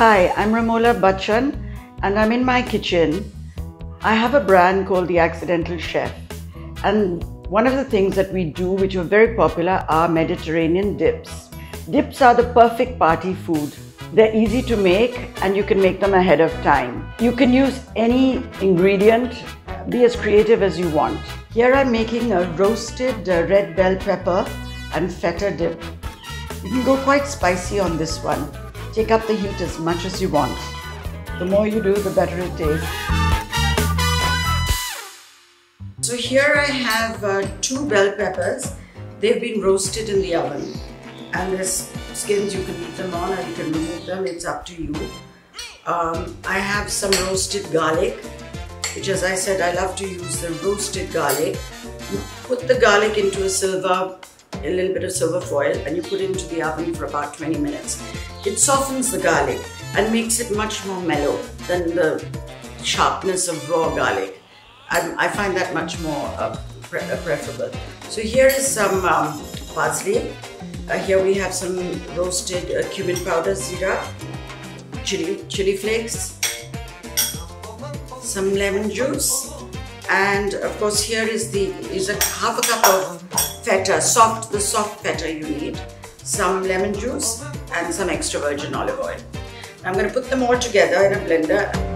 Hi, I'm Ramola Bachchan and I'm in my kitchen. I have a brand called The Accidental Chef. And one of the things that we do, which are very popular, are Mediterranean dips. Dips are the perfect party food. They're easy to make and you can make them ahead of time. You can use any ingredient, be as creative as you want. Here I'm making a roasted uh, red bell pepper and feta dip. You can go quite spicy on this one. Take up the heat as much as you want. The more you do, the better it tastes. So here I have uh, two bell peppers. They've been roasted in the oven. And there's skins, you can leave them on or you can remove them, it's up to you. Um, I have some roasted garlic, which as I said, I love to use the roasted garlic. Put the garlic into a silver a little bit of silver foil and you put it into the oven for about 20 minutes. It softens the garlic and makes it much more mellow than the sharpness of raw garlic. I, I find that much more uh, pre uh, preferable. So here is some um, parsley. Uh, here we have some roasted uh, cumin powder, zira, chili, chili flakes, some lemon juice, and of course here is the is a half a cup of feta, soft, the soft feta you need, some lemon juice and some extra virgin olive oil. I'm going to put them all together in a blender